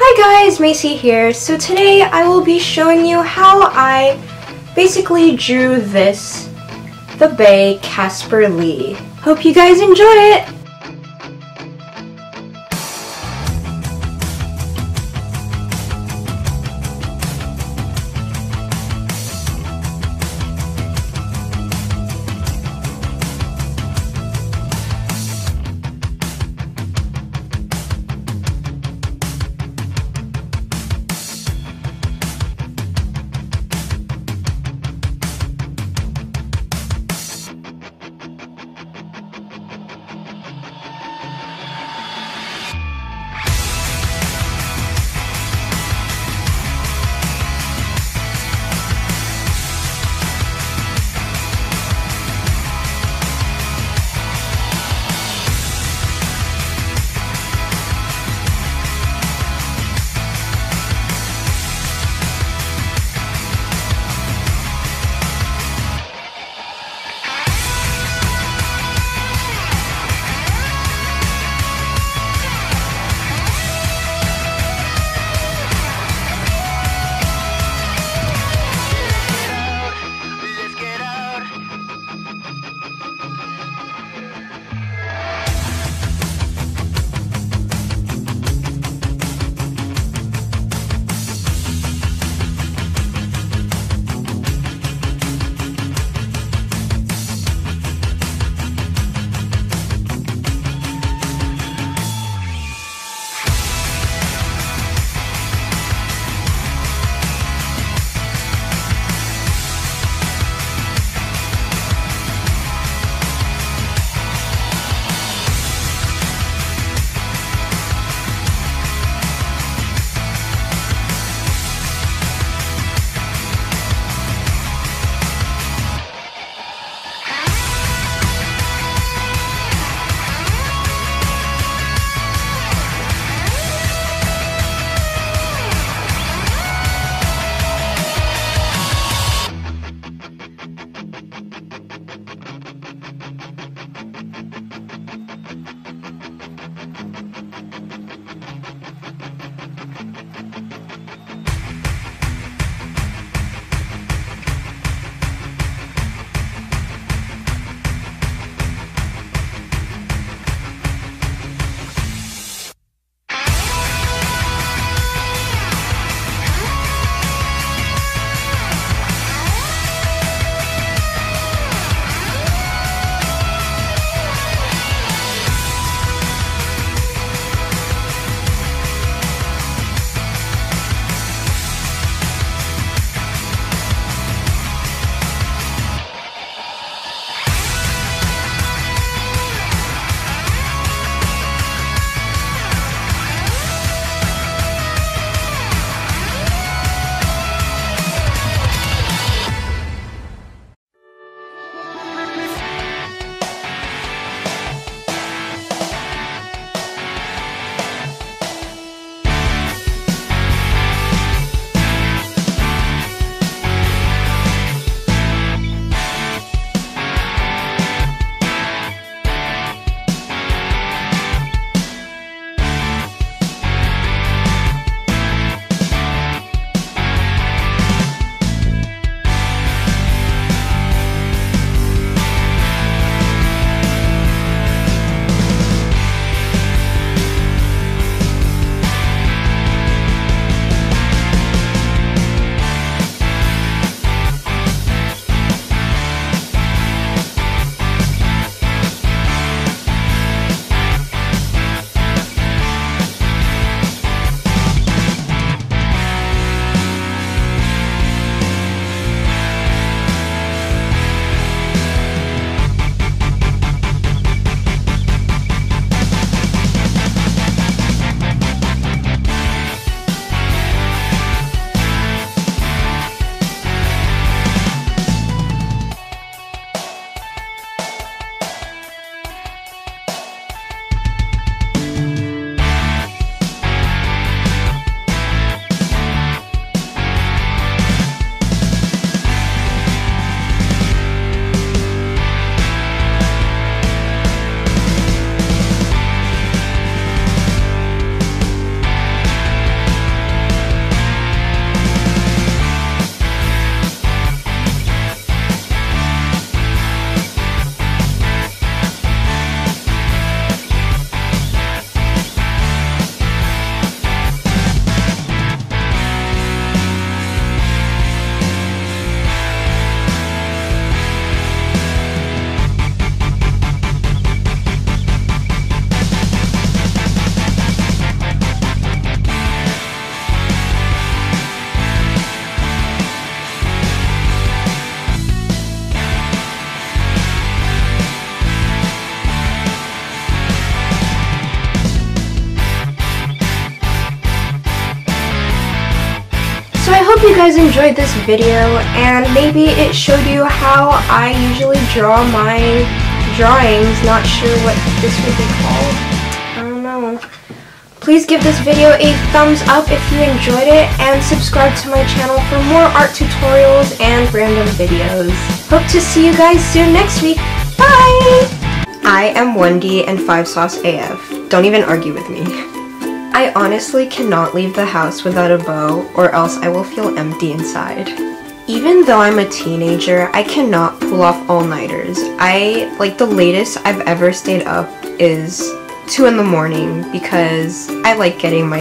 Hi guys, Maci here. So today I will be showing you how I basically drew this, the Bay Caspar Lee. Hope you guys enjoy it! Hope you guys enjoyed this video and maybe it showed you how I usually draw my drawings. Not sure what this would be called. I don't know. Please give this video a thumbs up if you enjoyed it and subscribe to my channel for more art tutorials and random videos. Hope to see you guys soon next week. Bye! I am Wendy and 5 Sauce AF. Don't even argue with me. I honestly cannot leave the house without a bow or else I will feel empty inside. Even though I'm a teenager, I cannot pull off all-nighters. I, like the latest I've ever stayed up is 2 in the morning because I like getting my